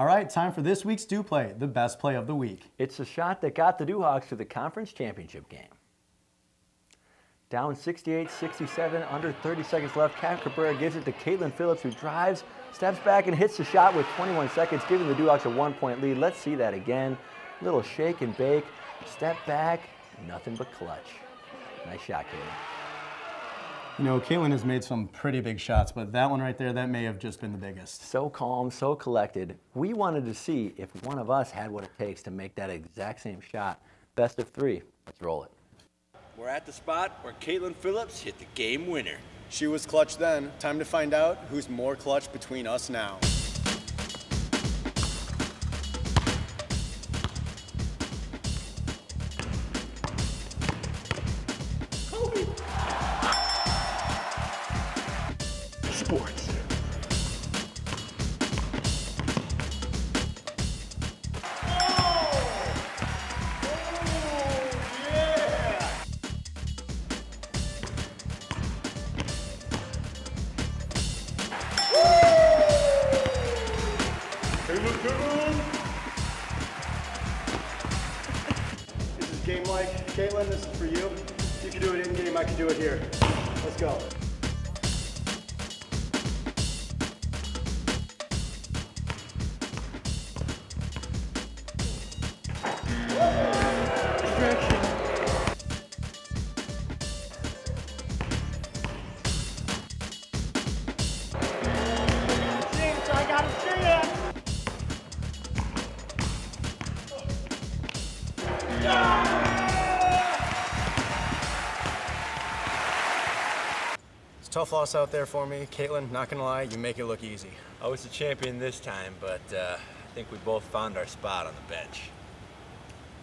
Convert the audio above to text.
All right, time for this week's Do Play, the best play of the week. It's the shot that got the Duhawks to the conference championship game. Down 68-67, under 30 seconds left. Kat Cabrera gives it to Kaitlin Phillips, who drives, steps back, and hits the shot with 21 seconds, giving the Duhawks a one-point lead. Let's see that again. Little shake and bake, step back, nothing but clutch. Nice shot, Kaitlin. You know, Kaitlin has made some pretty big shots, but that one right there, that may have just been the biggest. So calm, so collected. We wanted to see if one of us had what it takes to make that exact same shot. Best of three. Let's roll it. We're at the spot where Kaitlin Phillips hit the game winner. She was clutch then. Time to find out who's more clutch between us now. Sports. This is game like. Kaitlin, this is for you. You can do it in game, I can do it here. Let's go. Tough loss out there for me. Kaitlin, not gonna lie, you make it look easy. I was the champion this time, but uh, I think we both found our spot on the bench.